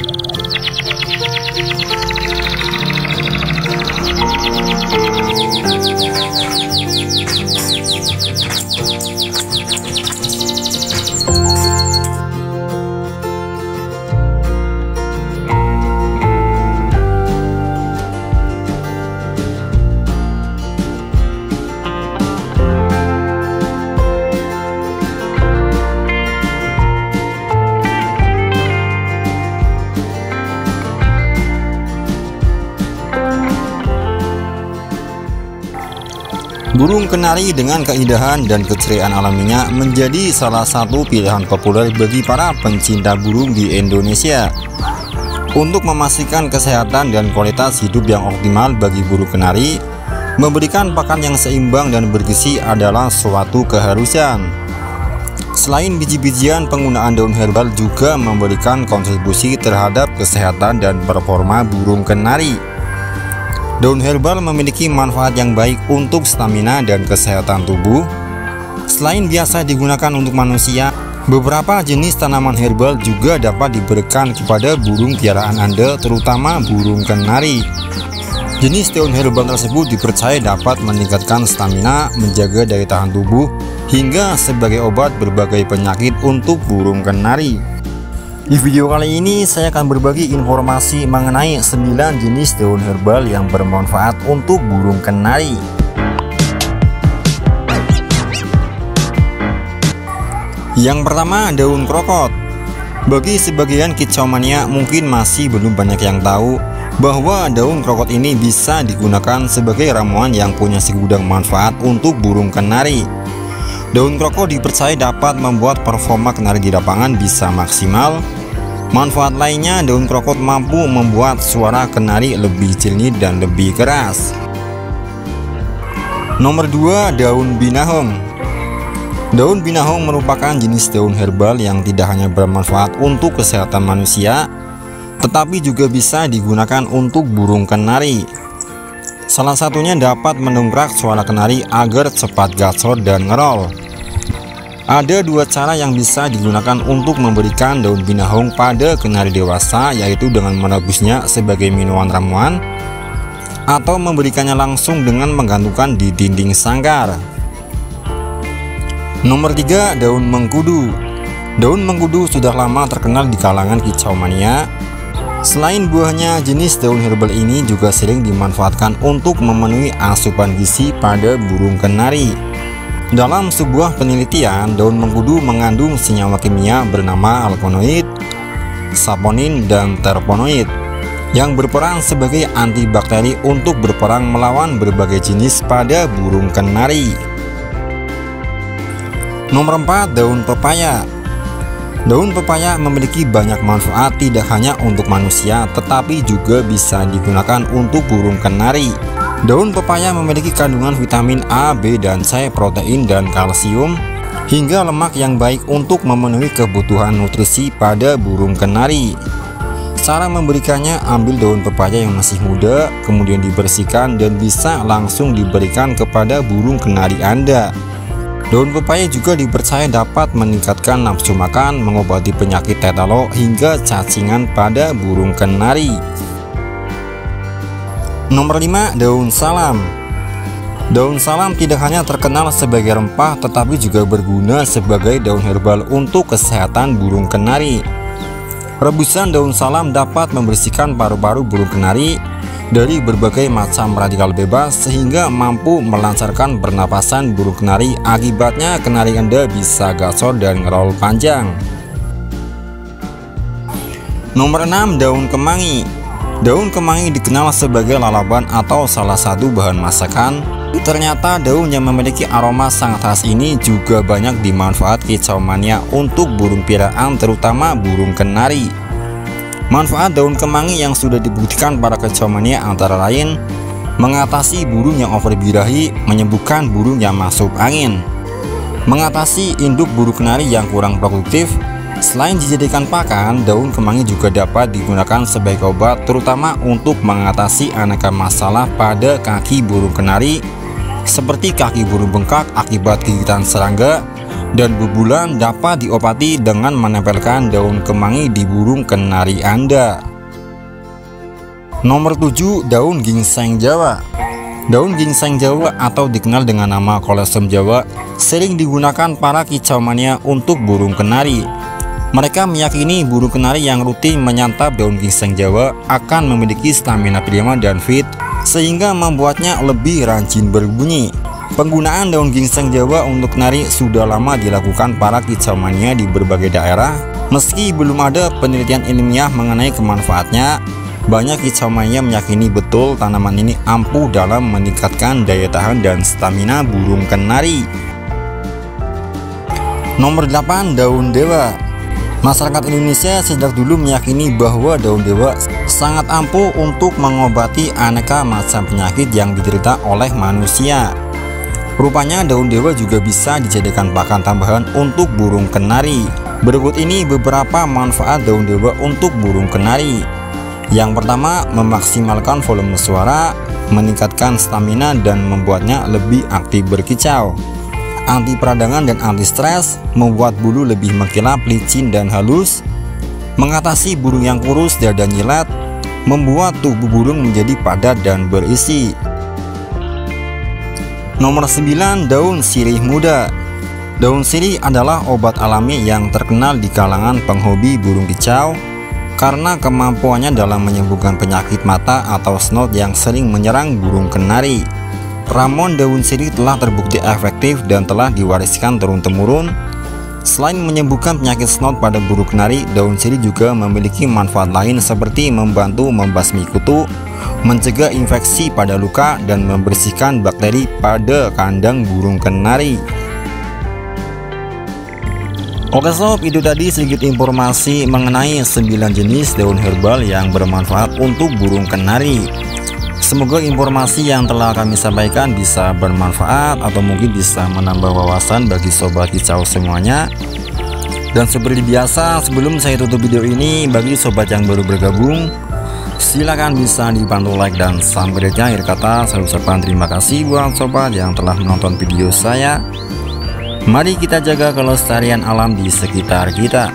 Música Burung kenari dengan keindahan dan keceriaan alaminya menjadi salah satu pilihan populer bagi para pencinta burung di Indonesia. Untuk memastikan kesehatan dan kualitas hidup yang optimal bagi burung kenari, memberikan pakan yang seimbang dan bergizi adalah suatu keharusan. Selain biji-bijian, penggunaan daun herbal juga memberikan kontribusi terhadap kesehatan dan performa burung kenari. Daun herbal memiliki manfaat yang baik untuk stamina dan kesehatan tubuh. Selain biasa digunakan untuk manusia, beberapa jenis tanaman herbal juga dapat diberikan kepada burung piaraan Anda, terutama burung kenari. Jenis daun herbal tersebut dipercaya dapat meningkatkan stamina, menjaga daya tahan tubuh, hingga sebagai obat berbagai penyakit untuk burung kenari. Di video kali ini saya akan berbagi informasi mengenai 9 jenis daun herbal yang bermanfaat untuk burung kenari. Yang pertama daun krokot. Bagi sebagian kicau mania mungkin masih belum banyak yang tahu bahwa daun krokot ini bisa digunakan sebagai ramuan yang punya segudang manfaat untuk burung kenari. Daun krokot dipercaya dapat membuat performa kenari di lapangan bisa maksimal, Manfaat lainnya, daun krokot mampu membuat suara kenari lebih jernih dan lebih keras. Nomor 2, daun binahong. Daun binahong merupakan jenis daun herbal yang tidak hanya bermanfaat untuk kesehatan manusia, tetapi juga bisa digunakan untuk burung kenari. Salah satunya dapat mendongkrak suara kenari agar cepat gacor dan ngerol. Ada dua cara yang bisa digunakan untuk memberikan daun binahong pada kenari dewasa yaitu dengan merebusnya sebagai minuman ramuan atau memberikannya langsung dengan menggantungkan di dinding sangkar. Nomor 3 daun mengkudu. Daun mengkudu sudah lama terkenal di kalangan kicau mania. Selain buahnya, jenis daun herbal ini juga sering dimanfaatkan untuk memenuhi asupan gizi pada burung kenari. Dalam sebuah penelitian, daun mengkudu mengandung senyawa kimia bernama alkaloid, saponin, dan terpenoid yang berperan sebagai antibakteri untuk berperang melawan berbagai jenis pada burung kenari. Nomor 4, daun pepaya. Daun pepaya memiliki banyak manfaat tidak hanya untuk manusia tetapi juga bisa digunakan untuk burung kenari. Daun pepaya memiliki kandungan vitamin A, B, dan C, protein, dan kalsium, hingga lemak yang baik untuk memenuhi kebutuhan nutrisi pada burung kenari. Cara memberikannya, ambil daun pepaya yang masih muda, kemudian dibersihkan dan bisa langsung diberikan kepada burung kenari Anda. Daun pepaya juga dipercaya dapat meningkatkan nafsu makan, mengobati penyakit tetalo hingga cacingan pada burung kenari. Nomor 5 daun salam. Daun salam tidak hanya terkenal sebagai rempah tetapi juga berguna sebagai daun herbal untuk kesehatan burung kenari. Rebusan daun salam dapat membersihkan paru-paru burung kenari dari berbagai macam radikal bebas sehingga mampu melancarkan pernapasan burung kenari. Akibatnya kenari Anda bisa gasor dan ngerol panjang. Nomor 6 daun kemangi Daun kemangi dikenal sebagai lalaban atau salah satu bahan masakan. Ternyata daun yang memiliki aroma sangat khas ini juga banyak dimanfaat kicau mania untuk burung piraan terutama burung kenari. Manfaat daun kemangi yang sudah dibuktikan para kicau mania antara lain mengatasi burung yang overbirahi, menyembuhkan burung yang masuk angin, mengatasi induk burung kenari yang kurang produktif, Selain dijadikan pakan, daun kemangi juga dapat digunakan sebagai obat terutama untuk mengatasi aneka masalah pada kaki burung kenari seperti kaki burung bengkak akibat gigitan serangga, Dan bubulan dapat diobati dengan menempelkan daun kemangi di burung kenari Anda. Nomor 7 daun ginseng Jawa. Daun ginseng Jawa atau dikenal dengan nama kolesem Jawa sering digunakan para kicau mania untuk burung kenari. Mereka meyakini burung kenari yang rutin menyantap daun ginseng Jawa akan memiliki stamina prima dan fit sehingga membuatnya lebih rajin berbunyi. Penggunaan daun ginseng Jawa untuk kenari sudah lama dilakukan para kicau mania di berbagai daerah. Meski belum ada penelitian ilmiah mengenai kemanfaatnya, banyak kicau mania meyakini betul tanaman ini ampuh dalam meningkatkan daya tahan dan stamina burung kenari. Nomor 8 daun dewa. Masyarakat Indonesia sejak dulu meyakini bahwa daun dewa sangat ampuh untuk mengobati aneka macam penyakit yang diderita oleh manusia. Rupanya daun dewa juga bisa dijadikan pakan tambahan untuk burung kenari. Berikut ini beberapa manfaat daun dewa untuk burung kenari. Yang pertama, memaksimalkan volume suara, meningkatkan stamina dan membuatnya lebih aktif berkicau. Anti peradangan dan anti stres, membuat bulu lebih mengkilap, licin dan halus. Mengatasi burung yang kurus dan nyilat, membuat tubuh burung menjadi padat dan berisi. Nomor 9, daun sirih muda. Daun sirih adalah obat alami yang terkenal di kalangan penghobi burung kicau karena kemampuannya dalam menyembuhkan penyakit mata atau snot yang sering menyerang burung kenari. Ramon daun sirih telah terbukti efektif dan telah diwariskan turun-temurun. Selain menyembuhkan penyakit snot pada burung kenari, daun sirih juga memiliki manfaat lain seperti membantu membasmi kutu, mencegah infeksi pada luka, dan membersihkan bakteri pada kandang burung kenari. Oke sob, itu tadi sedikit informasi mengenai 9 jenis daun herbal yang bermanfaat untuk burung kenari. Semoga informasi yang telah kami sampaikan bisa bermanfaat atau mungkin bisa menambah wawasan bagi sobat kicau semuanya. Dan seperti biasa, sebelum saya tutup video ini, bagi sobat yang baru bergabung, silahkan bisa dibantu like dan di akhir kata. Saya ucapkan terima kasih buat sobat yang telah menonton video saya. Mari kita jaga kelestarian alam di sekitar kita.